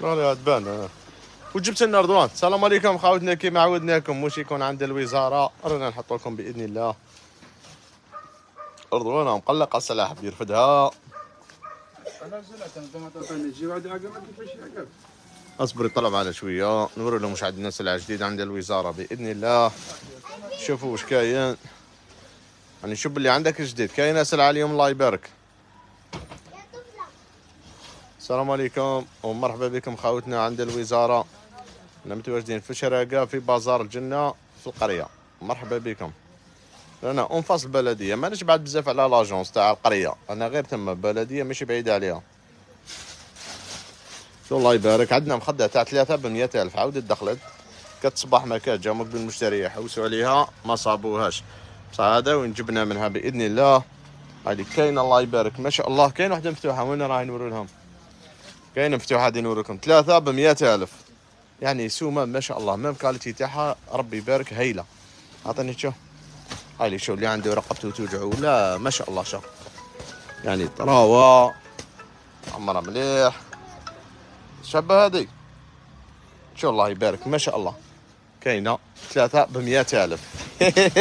لا تبان. وجبت لنا رضوان. السلام عليكم خاوتنا كيما عودناكم واش يكون عند الوزارة. رانا نحط لكم بإذن الله. رضوان مقلق بيرفدها ما كيفاش عقب أصبر طلب على شوية. نوري لهم واش عندنا سلعة جديدة عند الوزارة بإذن الله. شوفوا واش كاين. يعني شوف اللي عندك جديد. كاينة سلعة اليوم الله يبارك السلام عليكم ومرحبا بكم خاوتنا عند الوزارة. إحنا متواجدين في شراقه في بازار الجنة في القرية. مرحبا بكم. أنا أنفاس البلديه مانيش بعد بزاف على لاجونس تاع القرية. أنا غير تما بلدية ماشي بعيد عليها. شو الله يبارك. عندنا مخدة تاع ثلاثة بمية ألف. عاودت دخلت كتصبح ما كانت جا مقبل المشتري يحوسوا عليها ما صابوهاش. بصح هذا وين جبنا منها بإذن الله. هذه كاينة الله يبارك. ما شاء الله كاين وحدة مفتوحة. وين راهي؟ نوري لهم. كاينة مفتوحة هذه نوريكم ثلاثة بمية ألف. يعني سومة ما شاء الله même qualité تاعها ربي يبارك هايلة. أعطيني تشوف هاي اللي شو اللي عنده رقبته توجعه لا ما شاء الله شوف يعني طراوة. عمرها مليح. شابة هذه. شو الله يبارك ما شاء الله. كاينة. ثلاثة بمئة ألف.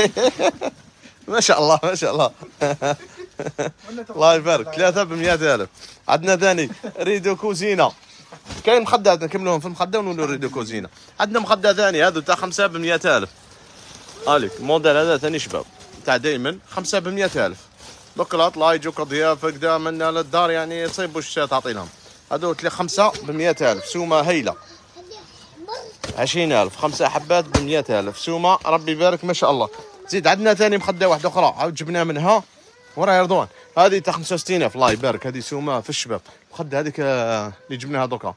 ما شاء الله ما شاء الله. الله يبارك. ثلاثة بمئة ألف. عندنا ثاني rideau كوزينة. كاين مخدة نكملوهم في المخدة ونقولوا rideau كوزينة. عندنا مخدة ثاني هذا تاع خمسة بمئة ألف. هاليك الموديل هذا ثاني شباب. تاع دايما خمسة بمئة ألف. دوك لا يجوك ضيافة قدام للدار يعني تصيب واش تعطي لهم. تلي خمسة بمئة ألف. سومة هايلة عشرين ألف. خمسة حبات بمئة ألف. سومة ربي يبارك ما شاء الله. زيد عندنا ثاني مخدة واحدة أخرى. عاود جبناها منها. ورا يا رضوان. هذه تاع 65 ألف الله يبارك هذه سومة في الشباب. المخدة هذيك آه، اللي جبناها دوكا.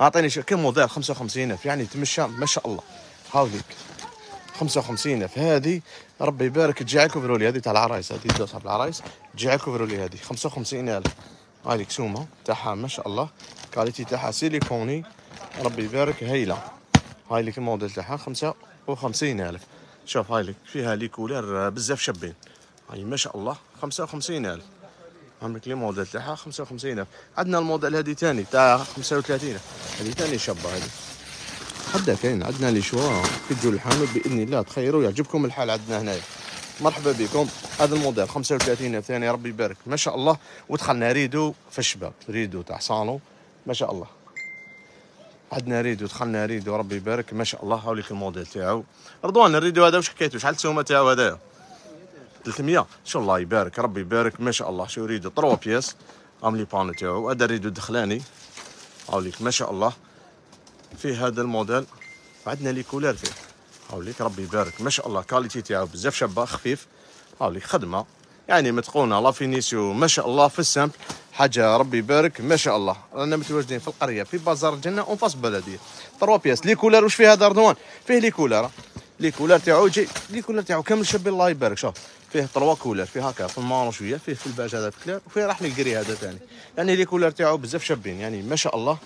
أعطيني شو كم موديل 55 ألف. يعني تمشى ما شاء الله. هاوليك 55 ألف. هذه ربي يبارك تجي لكم فرولي هذه تاع العرايس هذه دوسها في العرايس. تجي لكم فرولي هذه 55 ألف. هاي سومة تاعها ما شاء الله. qualité تاعها siliconé. ربي يبارك هايلة. هاي لك الموديل تاعها خمسة وخمسين ألف. شوف هاي لك فيها les couleurs بزاف شابين. هاي ما شاء الله خمسة وخمسين ألف. عندك les modèles تاعها خمسة وخمسين ألف. عندنا الموديل هذه تاني تاع خمسة وثلاثين. هذه تاني شابة هذه. حدا كاين عندنا les choix كي تجوا للحانوت بإذن الله تخيروا يعجبكم الحال عندنا هنايا. مرحبا بكم. هذا الموديل 35 ثاني ربي يبارك. ما شاء الله. ودخلنا rideau في الشباب. rideau تاع صالون. ما شاء الله. عندنا rideau دخلنا rideau ربي يبارك. ما شاء الله. هاوليك الموديل تاعو. رضوان ال rideau هذا واش حكيتو؟ شحال السومة تاعو هذايا؟ 300 شو الله يبارك. ربي يبارك. ما شاء الله. شو rideau 3 pièces. هم les panneaux تاعو. هذا rideau دخلاني. هاوليك. ما شاء الله. فيه هذا الموديل. عندنا les couleurs فيه. هاوليك. ربي يبارك. ما شاء الله. qualité تاعو بزاف شابة. خفيف. هاوليك. خدمة. يعني متقونة. la finition. ما شاء الله. في ال simple حاجة. ربي يبارك. ما شاء الله. رانا متواجدين في القرية. في بازار الجنة. en face بلدية trois pièces. les couleurs واش فيه هذا رضوان فيه les couleurs les couleurs تاعو. جي. les couleurs تاعو كامل شابين. الله يبارك. شوف. فيه trois couleurs فيه هكا في ال marron شوية فيه في الباج هذا في clair وفيه راح ال gris هذا ثاني يعني les couleurs تاعو بزاف شابين يعني ما شاء الله.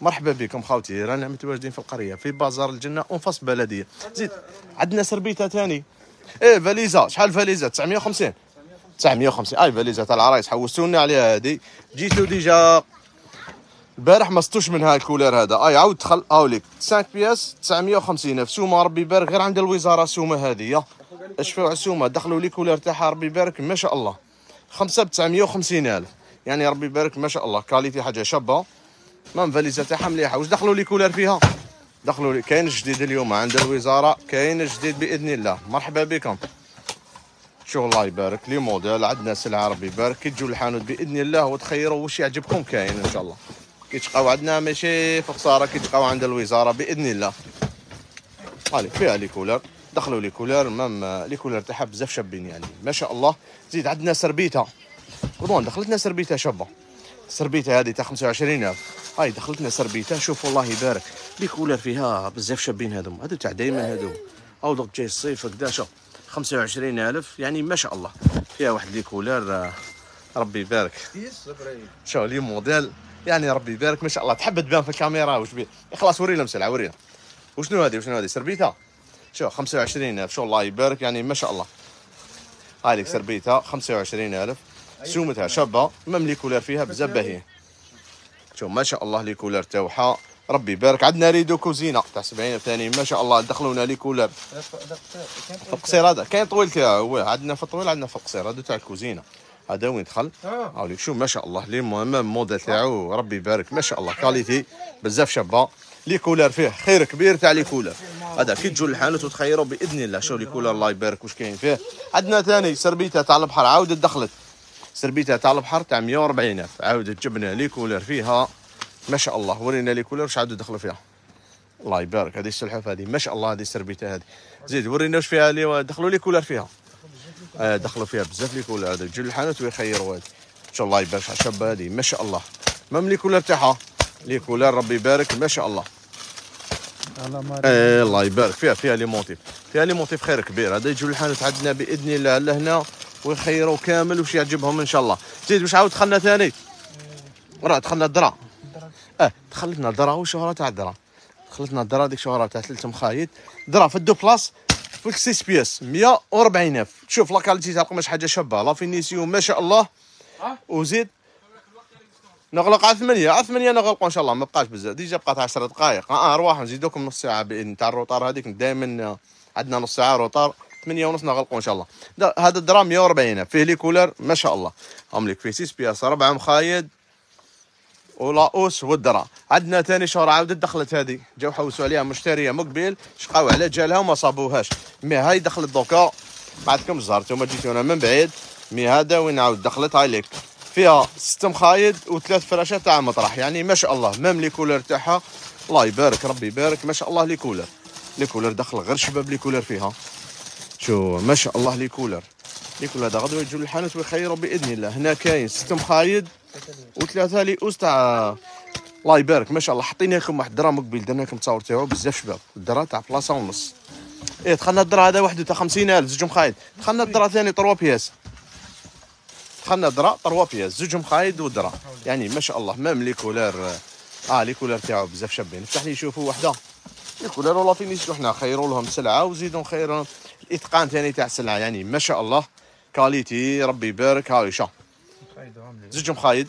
مرحبا بكم خاوتي رانا متواجدين في القرية في بازار الجنة en face بلدية. زيد عندنا سربيتة ثاني إيه فاليزا شحال فاليزا 950 950 أي فاليزا تاع العرايس حوستونا عليها هذه جيتو déjà. البارح ما سطوش منها ال couleur هذا. أي عاود دخل هاوليك. 5 pièces 950 الف سومة ربي يبارك غير عند الوزارة سومة هذه. اشفعوا على السومه دخلوا les couleurs تاعها ربي يبارك ما شاء الله. خمسة ب 950 ألف. يعني ربي يبارك ما شاء الله. qualité حاجة شابة. même فاليزا تاعها مليحة. واش دخلوا les couleurs فيها؟ دخلوا لي. كاين جديد اليوم عند الوزارة. كاين جديد بإذن الله. مرحبا بكم. شو الله يبارك les modèles. عندنا سلعه ربي يبارك. كي تجوا للحانوت بإذن الله وتخيروا واش يعجبكم كاين إن شاء الله. كي تلقاو عندنا ماشي في خسارة. كي تلقاو عند الوزارة بإذن الله. هالي فيها les couleurs. دخلوا les couleurs même les couleurs تاعها بزاف شابين يعني. ما شاء الله. زيد عندنا سربيته رضوان دخلتنا سربيته شابة. سربيته هذه تاع 25000 هاي دخلتنا سربيته شوف الله يبارك. لي كولر فيها بزاف شابين هذوم هذو تاع دائما هذوم أو دوك جاي الصيف هكذا شوف 25000 يعني ما شاء الله. فيها واحد لي كولر آه، ربي يبارك. شو لي موديل. يعني ربي يبارك. ما شاء الله. تحب تبان في الكاميرا؟ وش بيه خلاص ورينا مسلعة ورينا. وشنو هذه؟ وشنو هذه؟ سربيته شو 25000 شو الله يبارك يعني ما شاء الله. هاي لك سربيته 25000 سومتها شابة même les couleurs فيها بزاف باهيين شوف ما شاء الله les couleurs تاوعها ربي يبارك. عندنا rideau كوزينة تاع 70 ثاني ما شاء الله دخلونا les couleurs. في القصير هذا كاين طويل تاعو عندنا في الطويل عندنا في القصير هذا تاع الكوزينة. هذا وين دخل؟ آه. هاوليك شوف ما شاء الله لي مهم الموديل تاعو. ربي يبارك. ما شاء الله qualité بزاف شابة. les couleurs فيه خير كبير تاع les couleurs هذا كي تجوا للحانوت وتخيروا بإذن الله. شوف les couleurs الله يبارك واش كاين فيه. عندنا ثاني سربيته تاع البحر عاودت دخلت. سربيته تاع البحر تاع 140 ألف. عاودت جبنا les couleurs فيها. ما شاء الله ورينا les couleurs واش عاودوا دخلوا فيها. الله يبارك هذه السلحفاه هذه ما شاء الله هذه السربيته هذه. زيد ورينا واش فيها لي دخلوا les couleurs فيها. آه دخلوا فيها بزاف les couleurs هذا يجوا للحانوت ويخيروا هذه. إن شاء الله يبارك على الشابة هذه. ما شاء الله. même les couleurs تاعها. les couleurs ربي يبارك ما شاء الله. الله إيه الله يبارك. فيها فيها les motifs فيها les motifs خير كبير. هذا يجوا للحانوت عندنا بإذن الله لهنا ويخيروا كامل واش يعجبهم إن شاء الله. زيد واش عاود دخلنا ثاني؟ راه دخلنا الدرا. آه دخلتنا الدرا. وشهره تاع الدرا؟ دخلتنا الدرا ديك شهرة تاع ثلاث مخايط drap في ال deux places في ال six pièces 140 ألف. شوف la qualité تاع القماش حاجة شابة. la finition ما شاء الله؟ وزيد نغلق على ثمانية. على ثمانية نغلقوا إن شاء الله. ما بقاش بزاف. déjà بقات 10 دقائق آه أرواح. نزيدوكم نص ساعة بإذن تاع ال retard هذيك. دائما عندنا نص ساعة retard 8 ونص نغلقوا إن شاء الله. هذا les draps 140 فيه les couleurs ما شاء الله. هاهم لك فيه سيس بياس ربعة مخايد. ولاؤوس والدرا. عندنا ثاني شهر عاودت دخلت هذه. جاو حوسوا عليها مشترية مقبل. شقاو على جالها وما صابوهاش. mais هاي دخلت دوكا. بعدكم زهرتوا ما جيتونا من بعيد. mais هذا وين عاود دخلت هاي لك فيها ست مخايد وثلاث فراشات تاع مطرح يعني ما شاء الله même les couleurs تاعها. الله يبارك ربي يبارك. ما شاء الله les couleurs les couleurs دخل غير شباب les couleurs فيها. شو ما شاء الله les couleurs les couleurs هذا غدوة يجوا للحانوت ويخيروا بإذن الله. هنا كاين ست مخايد وثلاثة les housses تاع الله يبارك. ما شاء الله. حطينا لكم واحد le drap مقبل درنا لكم تصاور تاعو بزاف شباب. le drap تاع بلاصة ونص. إيه دخلنا les draps هذا وحده تاع 50000 زوج مخايد. دخلنا les draps ثاني 3 pièces. دخلنا drap 3 pièces زوج مخايد و drap. يعني ما شاء الله même les couleurs آه les couleurs تاعو بزاف شابين. افتح لي شوفوا وحده. les couleurs والله finition حنا؟ خيروا لهم سلعة وزيدوا نخيروا لهم الإتقان ثاني تاع السلعة يعني ما شاء الله. qualité ربي يبارك. هاي لي زوج مخايد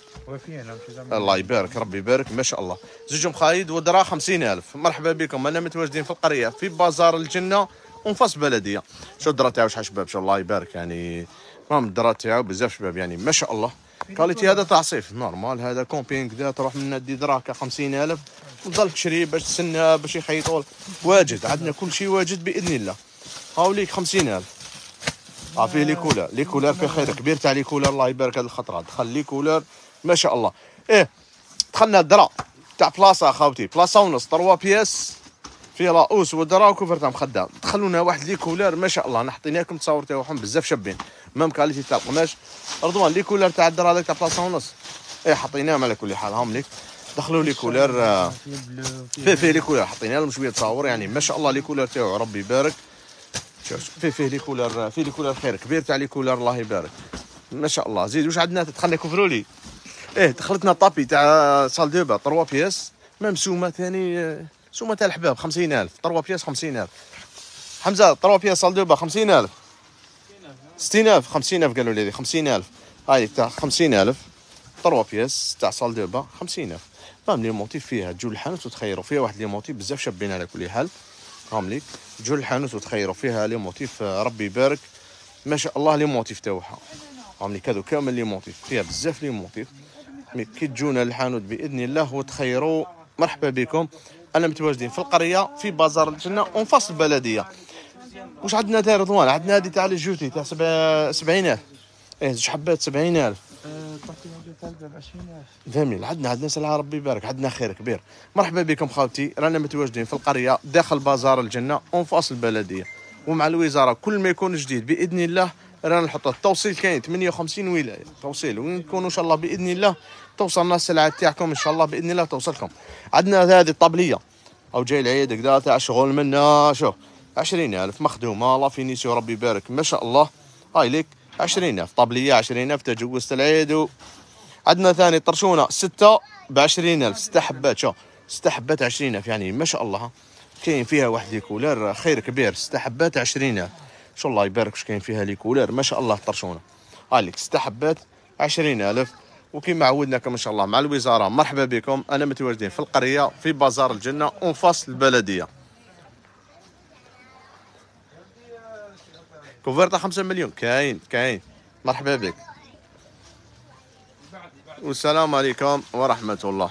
الله يبارك ربي يبارك. ما شاء الله. زوج مخايد و drap خمسين ألف. مرحبا بكم. رانا متواجدين في القرية في بازار الجنة ونفس بلدية. شو les draps تاعو؟ شحال شباب؟ شو الله يبارك. يعني راهم les draps تاعو بزاف شباب يعني ما شاء الله. qualité هذا تاع صيف normal هذا كومبينغ دا تروح من دي خمسين ألف وتظل تشري باش تسنى باش يخيطوا لك. واجد عندنا كل شيء واجد بإذن الله. هاوليك خمسين ألف. آه فيه les couleurs les couleurs فيه خير كبير تاع les couleurs الله يبارك هذه الخطرة. دخل les couleurs ما شاء الله. إيه دخلنا les draps تاع بلاصة خاوتي بلاصة ونص trois pièces. فيه la housse و drap و cover تاع مخدة دخلونا واحد les couleurs ما شاء الله انا حطينا لكم تصاور تاعهم بزاف شابين. même qualité تاع القماش رضوان les couleurs تاع les draps هذاك تاع بلاصة ونص. إيه حطيناهم على كل حال. هاهم ليك. دخلوا les couleurs آه، في فيه les couleurs حطينا لهم شوية تصاور. يعني ما شاء الله les couleurs تاعو ربي يبارك. شوف فيه les couleurs فيه les couleurs خير كبير تاع les couleurs الله يبارك. ما شاء الله. زيد واش عندنا؟ تدخلنا couvre-lit. إيه دخلتنا tapis تاع salle de bain 3 pièces. même سومة ثاني آه، سومه تاع الحباب؟ 50000 3 pièces 50000 حمزة 3 pièces salle de bain 50000 60000 50000 قالوا لي 50000 هاي تاع 50000 3 pièces تاع salle de bain 50000 فهم les motifs فيها تجوا للحانوت وتخيروا فيها واحد les motifs بزاف شابين على كل حال. هاهم ليك تجوا للحانوت وتخيروا فيها les motifs آه، ربي يبارك. ما شاء الله لي موتيف تاعها هاهم ليك هذو كامل لي موتيف. فيها بزاف لي موتيف. كي تجونا للحانوت بإذن الله وتخيروا مرحبا بكم. أنا متواجدين في القرية في بازار الجنة ونفصل البلدية. واش عندنا تاع رضوان؟ عندنا هذه تاع الجوتي تاع سبع- 70000 إيه زوج حبات 70000 تعطي موجود تلقى ب 20000 جميل. عندنا عندنا سلعة ربي يبارك. عندنا خير كبير. مرحبا بكم خالتي. رانا متواجدين في القرية داخل بازار الجنة ونفاصل البلدية. ومع الوزارة كل ما يكون جديد بإذن الله رانا نحط التوصيل كاين. 58 ولاية. توصيل. وين إن شاء الله بإذن الله توصلنا السلعه تاعكم إن شاء الله بإذن الله توصلكم. عندنا هذه الطبلية. أو جاي العيد تاع شغل منا شوف 20000 مخدومه لا فينيسيو ربي يبارك. ما شاء الله. هاي ليك. 20000 طبلية 20000 تجوزت العيد و... عندنا ثاني طرشونة. ستة ب 20000 ستة حبات شو؟ ستة حبات 20000 يعني ما شاء الله. كاين فيها واحد les couleurs خير كبير. ستة حبات 20000 شو الله يبارك. واش كاين فيها les couleurs ما شاء الله torchon هاي لك ستة حبات 20000 وكما عودناكم إن شاء الله مع الوزارة. مرحبا بكم. رانا متواجدين في القرية في بازار الجنة en face البلدية. couverture 5 مليون. كاين كاين. مرحبا بك. والسلام عليكم ورحمة الله.